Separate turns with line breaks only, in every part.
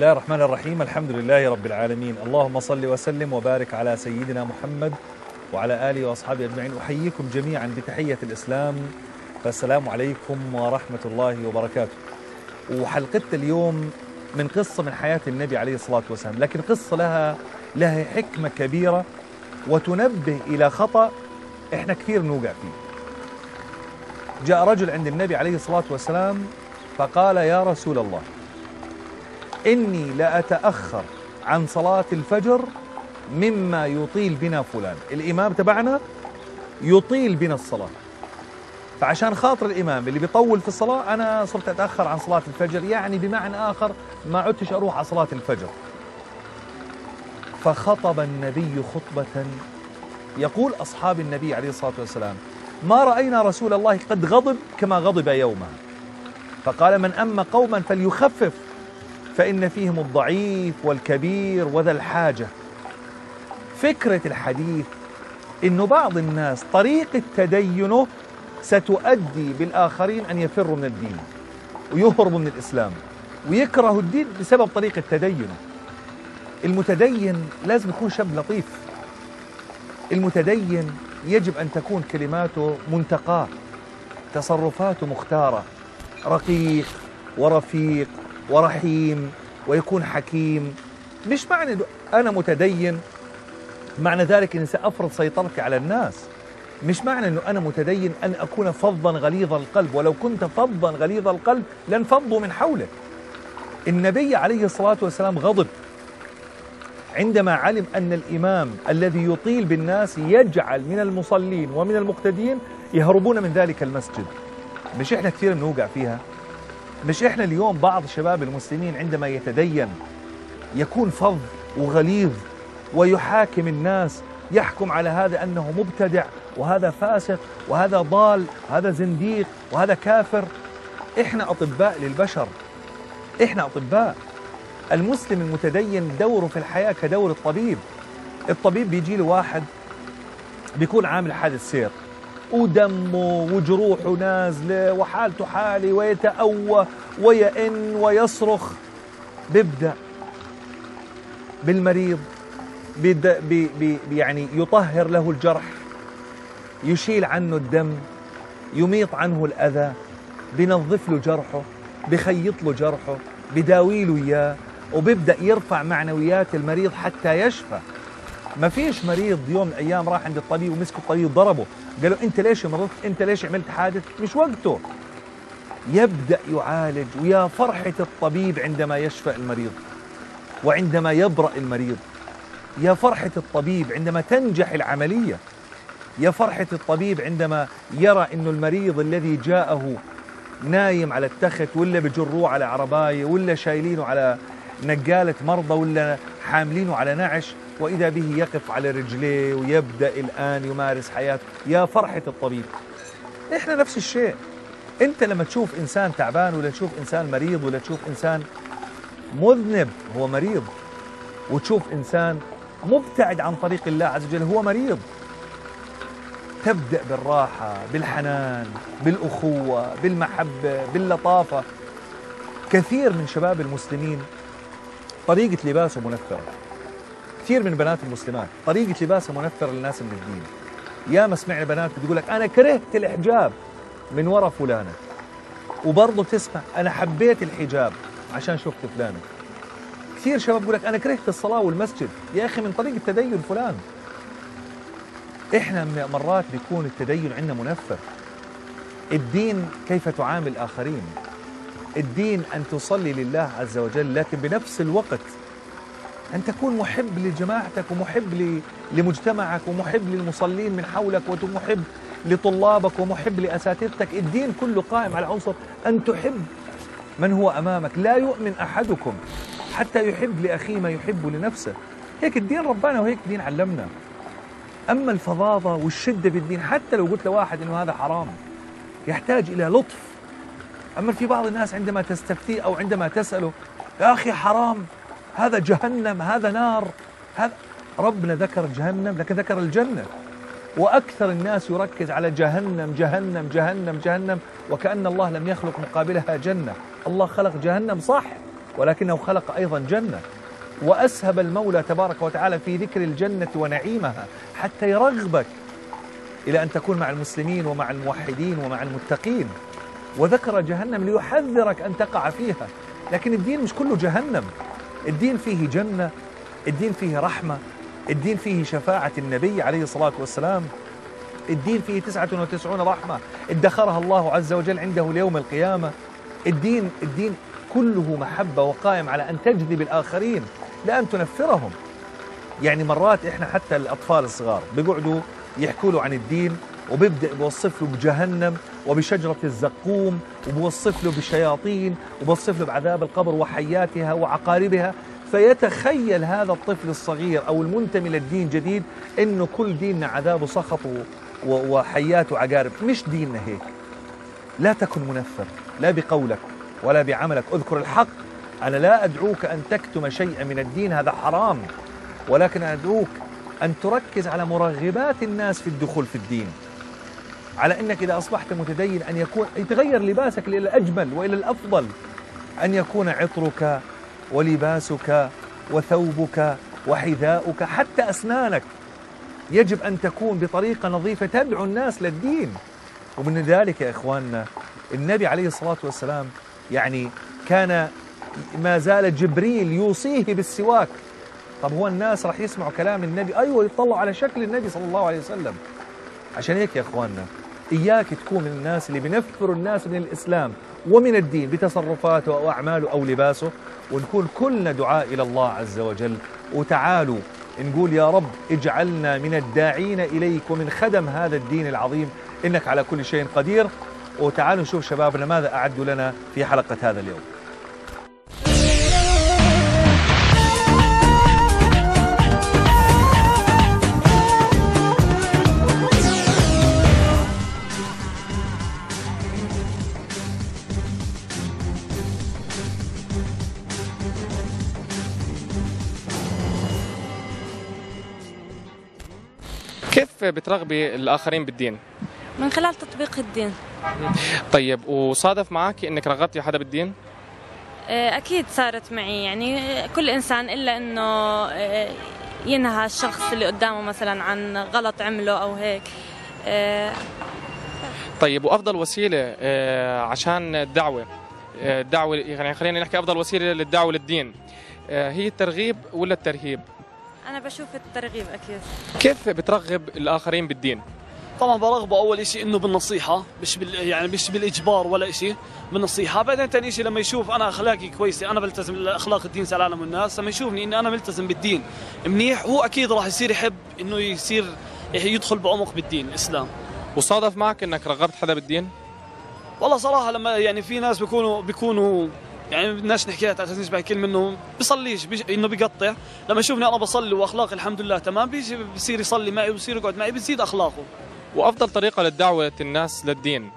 الله الرحمن الرحيم الحمد لله رب العالمين اللهم صل وسلم وبارك على سيدنا محمد وعلى آله وأصحابه أجمعين أحييكم جميعا بتحية الإسلام فالسلام عليكم ورحمة الله وبركاته وحلقتنا اليوم من قصة من حياة النبي عليه الصلاة والسلام. لكن قصة لها لها حكمة كبيرة وتنبه إلى خطأ إحنا كثير نوقع فيه. جاء رجل عند النبي عليه الصلاة والسلام فقال يا رسول الله إني لأتأخر عن صلاة الفجر مما يطيل بنا فلان. الإمام تبعنا يطيل بنا الصلاة. فعشان خاطر الإمام اللي بيطول في الصلاة أنا صرت أتأخر عن صلاة الفجر يعني بمعنى آخر ما عدتش أروح على صلاة الفجر. فخطب النبي خطبة يقول أصحاب النبي عليه الصلاة والسلام ما رأينا رسول الله قد غضب كما غضب يوما فقال من أما قوما فليخفف فإن فيهم الضعيف والكبير وذا الحاجة. فكرة الحديث إنه بعض الناس طريقة تدينه ستؤدي بالآخرين أن يفروا من الدين ويهربوا من الإسلام ويكرهوا الدين بسبب طريقة تدينه المتدين لازم يكون شاب لطيف. المتدين يجب أن تكون كلماته منتقاة تصرفاته مختارة رقيق ورفيق ورحيم ويكون حكيم. مش معنى أنا متدين معنى ذلك أني سأفرض سيطرتي على الناس. مش معنى أنه أنا متدين أن أكون فظا غليظ القلب. ولو كنت فظا غليظ القلب لانفضوا من حولك. النبي عليه الصلاة والسلام غضب. عندما علم أن الإمام الذي يطيل بالناس يجعل من المصلين ومن المقتدين يهربون من ذلك المسجد. مش إحنا كثير بنوقع فيها؟ مش إحنا اليوم بعض شباب المسلمين عندما يتدين يكون فظ وغليظ ويحاكم الناس يحكم على هذا أنه مبتدع وهذا فاسق وهذا ضال وهذا زنديق وهذا كافر. إحنا أطباء للبشر. إحنا أطباء. المسلم المتدين دوره في الحياة كدور الطبيب. الطبيب بيجي له واحد بيكون عامل حادث سير. ودمه وجروحه نازلة وحالته حالة ويتأوى ويئن ويصرخ. بيبدأ بالمريض بي بي يعني يطهر له الجرح يشيل عنه الدم يميط عنه الأذى بينظف له جرحه بخيط له جرحه بداوي له إياه وبيبدأ يرفع معنويات المريض حتى يشفى. ما فيش مريض يوم من الأيام راح عند الطبيب ومسك الطبيب ضربه قال له أنت ليش مرضت أنت ليش عملت حادث؟ مش وقته. يبدأ يعالج ويا فرحة الطبيب عندما يشفى المريض وعندما يبرأ المريض. يا فرحة الطبيب عندما تنجح العملية. يا فرحة الطبيب عندما يرى أن المريض الذي جاءه نايم على التخت ولا بجروه على عرباية ولا شايلينه على نقالة مرضى ولا حاملينه على نعش وإذا به يقف على رجليه ويبدأ الآن يمارس حياته يا فرحة الطبيب. إحنا نفس الشيء. أنت لما تشوف إنسان تعبان ولا تشوف إنسان مريض ولا تشوف إنسان مذنب هو مريض. وتشوف إنسان مبتعد عن طريق الله عز وجل هو مريض. تبدأ بالراحة بالحنان بالأخوة بالمحبة باللطافة. كثير من شباب المسلمين طريقة لباسه منفرة. كثير من بنات المسلمات طريقة لباسها منفرة للناس من الدين. يا ما سمعنا بنات بتقول لك أنا كرهت الحجاب من وراء فلانة. وبرضه تسمع أنا حبيت الحجاب عشان شفت فلانة. كثير شباب بيقول لك أنا كرهت الصلاة والمسجد. يا أخي من طريقة تدين فلان. إحنا مرات بيكون التدين عندنا منفر. الدين كيف تعامل الآخرين؟ الدين أن تصلي لله عز وجل لكن بنفس الوقت أن تكون محب لجماعتك ومحب لمجتمعك ومحب للمصلين من حولك ومحب لطلابك ومحب لأساتذتك. الدين كله قائم على عنصر أن تحب من هو أمامك. لا يؤمن أحدكم حتى يحب لأخيه ما يحب لنفسه. هيك الدين ربنا وهيك الدين علمنا. أما الفظاظة والشدة في الدين حتى لو قلت لواحد أنه هذا حرام يحتاج إلى لطف. أما في بعض الناس عندما تستفتيه أو عندما تسأله يا أخي حرام هذا جهنم هذا نار هذا ربنا ذكر جهنم لكن ذكر الجنة. وأكثر الناس يركز على جهنم جهنم جهنم جهنم وكأن الله لم يخلق مقابلها جنة. الله خلق جهنم صح ولكنه خلق أيضا جنة. وأسهب المولى تبارك وتعالى في ذكر الجنة ونعيمها حتى يرغبك إلى أن تكون مع المسلمين ومع الموحدين ومع المتقين. وذكر جهنم ليحذرك أن تقع فيها. لكن الدين مش كله جهنم. الدين فيه جنة الدين فيه رحمة الدين فيه شفاعة النبي عليه الصلاة والسلام. الدين فيه تسعة وتسعون رحمة. ادخرها الله عز وجل عنده ليوم القيامة. الدين الدين كله محبة وقائم على أن تجذب الآخرين لا أن تنفرهم. يعني مرات إحنا حتى الأطفال الصغار بيقعدوا يحكوا له عن الدين وبيبدأ بيوصف له بجهنم. وبشجرة الزقوم وبوصف له بالشياطين وبوصف له بعذاب القبر وحياتها وعقاربها. فيتخيل هذا الطفل الصغير أو المنتمي للدين جديد إنه كل ديننا عذاب وسخط وحيات وعقارب مش ديننا هيك. لا تكن منفر لا بقولك ولا بعملك. اذكر الحق أنا لا أدعوك أن تكتم شيئا من الدين هذا حرام. ولكن أدعوك أن تركز على مرغبات الناس في الدخول في الدين. على أنك إذا أصبحت متدين أن يكون يتغير لباسك إلى الأجمل وإلى الأفضل أن يكون عطرك ولباسك وثوبك وحذاؤك حتى أسنانك. يجب أن تكون بطريقة نظيفة تدعو الناس للدين. ومن ذلك يا إخواننا النبي عليه الصلاة والسلام يعني كان ما زال جبريل يوصيه بالسواك. طب هو الناس راح يسمعوا كلام النبي؟ أيوة يطلعوا على شكل النبي صلى الله عليه وسلم. عشان هيك يا إخواننا إياك تكون من الناس اللي بنفروا الناس من الإسلام ومن الدين بتصرفاته أو أعماله أو لباسه. ونكون كلنا دعاء إلى الله عز وجل. وتعالوا نقول يا رب اجعلنا من الداعين إليك ومن خدم هذا الدين العظيم. إنك على كل شيء قدير. وتعالوا نشوف شبابنا ماذا أعدوا لنا في حلقة هذا اليوم.
بترغبي الآخرين بالدين؟
من خلال تطبيق الدين
طيب وصادف معك إنك رغبتي حدا بالدين؟
آه، أكيد صارت معي يعني كل إنسان إلا إنه آه، ينهى الشخص اللي قدامه مثلا عن غلط عمله أو هيك آه،
طيب وأفضل وسيلة عشان الدعوة الدعوة يعني خلينا نحكي أفضل وسيلة للدعوة للدين هي الترغيب ولا الترهيب؟
أنا بشوف الترغيب أكيد.
كيف بترغب الآخرين بالدين؟
طبعا برغبه أول شيء إنه بالنصيحة مش بال يعني مش بالإجبار ولا شيء بالنصيحة. بعدين ثاني شيء لما يشوف أنا أخلاقي كويسة أنا بلتزم اخلاق الدين سلالم الناس لما يشوفني إني أنا ملتزم بالدين منيح هو أكيد راح يصير يحب إنه يصير يدخل بعمق بالدين الاسلام
وصادف معك إنك رغبت حدا بالدين؟
والله صراحة لما يعني في ناس بيكونوا بيكونوا يعني بدناش نحكيها على نسبة كلمة انه بيصليش بيج... إنه بيقطع. لما يشوفني أنا بصلي وأخلاقي الحمد لله تمام بيجي بيصير يصلي معي وبصير يقعد معي بتزيد أخلاقه.
وأفضل طريقة للدعوة الناس للدين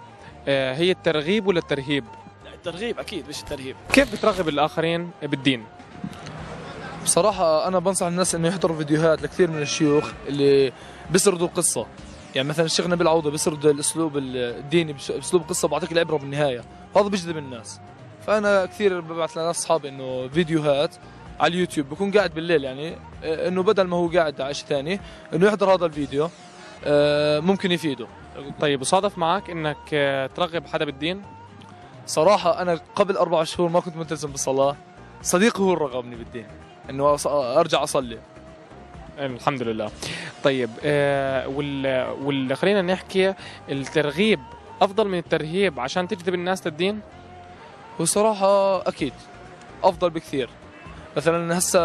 آه، هي الترغيب ولا الترهيب؟
الترغيب أكيد مش الترهيب.
كيف بترغب الآخرين بالدين؟
بصراحة أنا بنصح الناس إنه يحضروا فيديوهات لكثير من الشيوخ اللي بيسردوا قصة. يعني مثلا الشيخ نبيل عوضة بيسرد الأسلوب الديني بأسلوب قصة بعطيك العبرة بالنهاية. هذا بيجذب الناس. فأنا كثير ببعث لناس أصحابي إنه فيديوهات على اليوتيوب بكون قاعد بالليل يعني إنه بدل ما هو قاعد على شيء ثاني إنه يحضر هذا الفيديو آه، ممكن يفيده
طيب وصادف معك إنك آه، ترغب حدا بالدين؟
صراحة أنا قبل أربع شهور ما كنت ملتزم بالصلاة صديقي هو اللي رغبني بالدين إنه أرجع أصلي
الحمد لله طيب آه وال, وال خلينا نحكي الترغيب أفضل من الترهيب عشان تجذب الناس للدين؟
وصراحة أكيد أفضل بكثير. مثلا هسه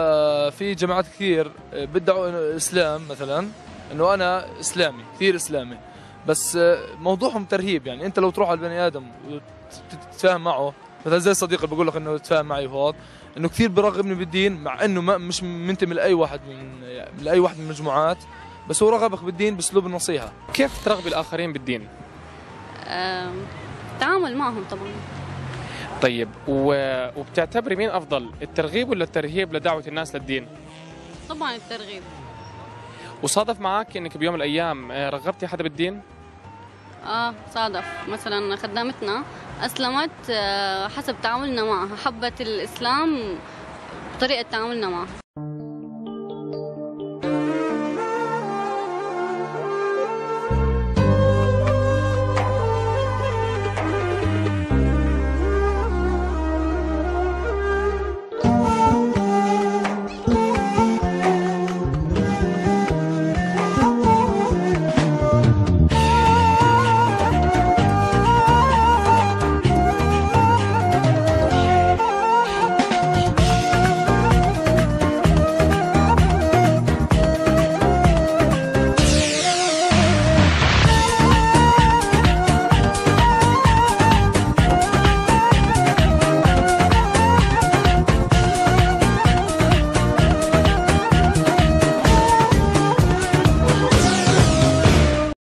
في جماعات كثير بدعوا الإسلام مثلا إنه أنا إسلامي كثير إسلامي. بس موضوعهم ترهيب يعني. أنت لو تروح على البني آدم وتتفاهم معه مثلا زي صديقي بقول لك إنه تفاهم معي وهذا إنه كثير برغبني بالدين مع إنه ما مش منتمي لأي واحد من لأي واحد من المجموعات بس هو رغبك بالدين بأسلوب النصيحة.
كيف ترغبي الآخرين بالدين؟
التعامل معهم طبعا.
طيب وبتعتبري مين أفضل الترغيب ولا الترهيب لدعوة الناس للدين؟
طبعا الترغيب.
وصادف معك إنك بيوم من الأيام آه، رغبتي حدا بالدين؟
آه صادف. مثلا خدامتنا أسلمت آه، حسب تعاملنا معها حبت الإسلام بطريقة تعاملنا معها.